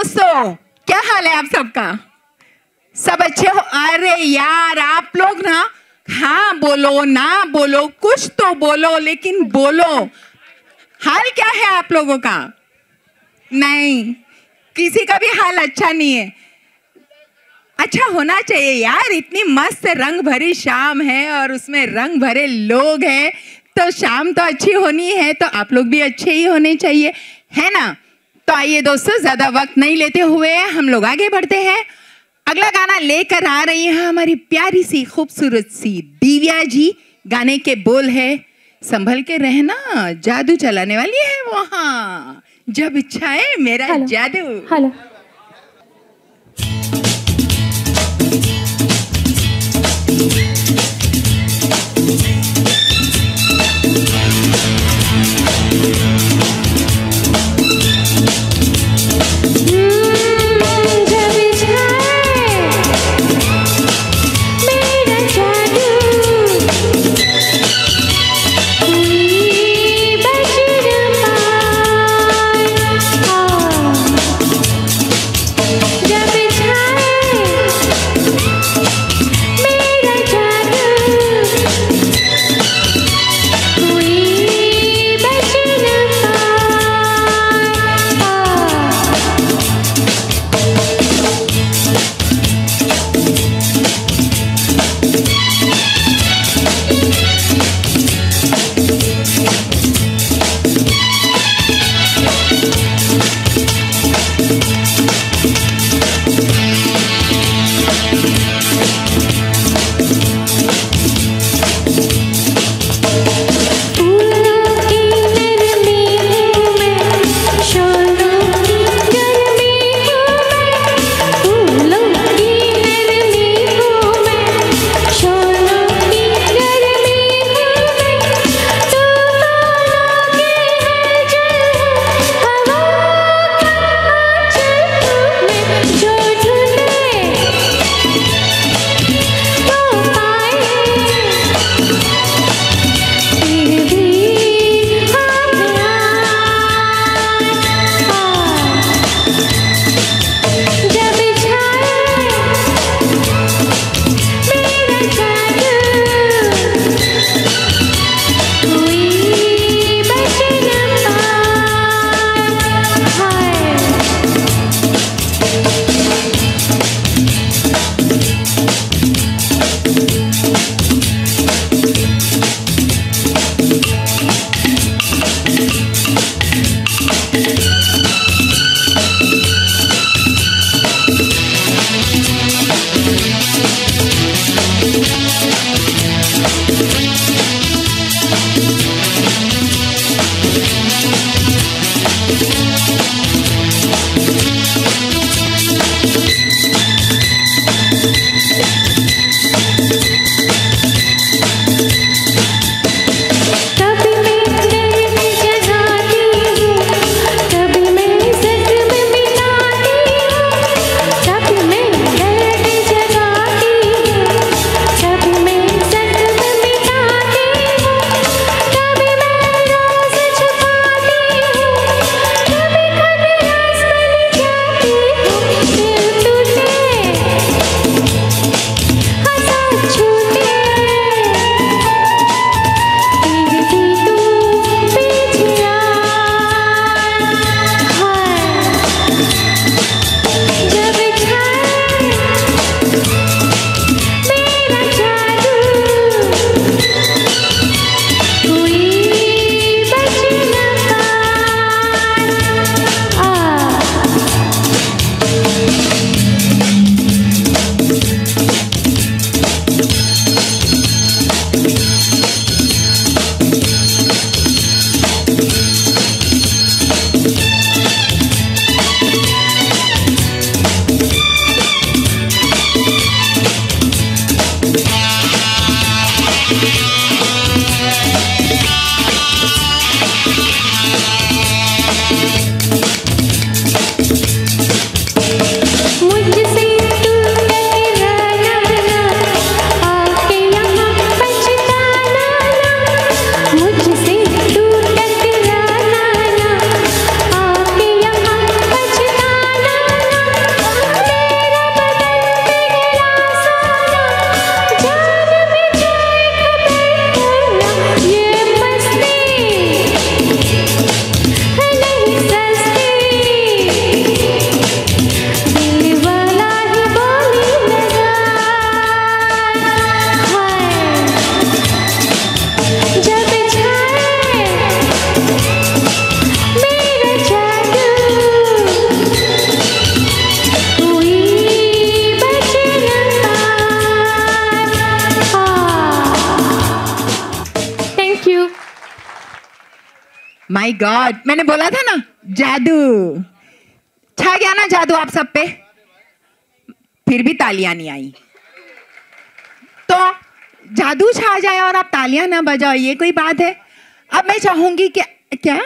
दोस्तों, क्या हाल है आप सबका? सब अच्छे हो? अरे यार, आप लोग ना हाँ बोलो, ना बोलो, कुछ तो बोलो, लेकिन बोलो। हाल क्या है आप लोगों का? नहीं, किसी का भी हाल अच्छा नहीं है। अच्छा होना चाहिए यार, इतनी मस्त रंग भरी शाम है और उसमें रंग भरे लोग हैं तो शाम तो अच्छी होनी है तो आप लोग भी अच्छे ही होने चाहिए, है ना? तो आइए दोस्तों ज़्यादा वक्त नहीं लेते हुए हम लोग आगे बढ़ते हैं। अगला गाना लेकर आ रही है हमारी प्यारी सी खूबसूरत सी दिव्या जी। गाने के बोल है संभल के रहना जादू चलाने वाली है वहाँ जब इच्छा है मेरा जादू। हेलो। माय गॉड मैंने बोला था ना, जादू। छा गया ना जादू आप सब पे? फिर भी तालियाँ नहीं आई। तो जादू छा जाए और आप तालियाँ ना बजाओ, ये कोई बात है? अब मैं चाहूँगी कि, क्या?